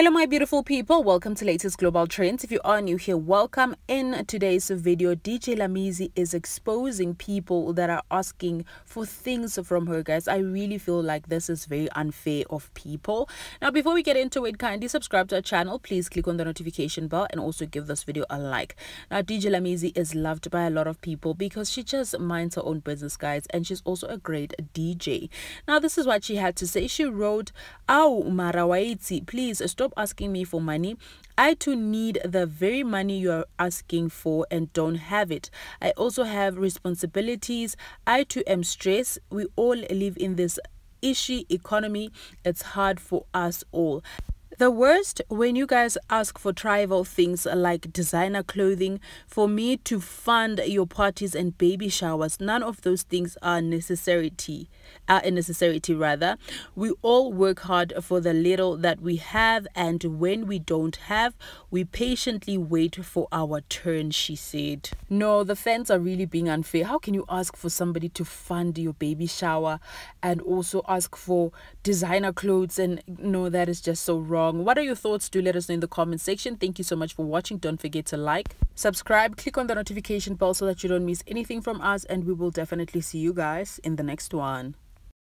Hello, my beautiful people. Welcome to latest global trends. If you are new here, welcome. In today's video, DJ Lamiez is exposing people that are asking for things from her, guys. I really feel like this is very unfair of people. Now, before we get into it, kindly subscribe to our channel. Please click on the notification bell and also give this video a like. Now, DJ Lamiez is loved by a lot of people because she just minds her own business, guys, and she's also a great DJ. Now, this is what she had to say. She wrote, "Aw, Marawaiti, please stop." Stop asking me for money. I too need the very money you are asking for and don't have it. I also have responsibilities. I too am stressed. We all live in this ishy economy. It's hard for us all. The worst when you guys ask for trivial things like designer clothing for me to fund your parties and baby showers. None of those things are necessity. Are a necessity rather. We all work hard for the little that we have, and when we don't have, we patiently wait for our turn. She said. No, the fans are really being unfair. How can you ask for somebody to fund your baby shower and also ask for designer clothes? And no, that is just so wrong wrong. What are your thoughts? Do let us know in the comment section. Thank you so much for watching. Don't forget to like, subscribe, click on the notification bell so that you don't miss anything from us. And we will definitely see you guys in the next one.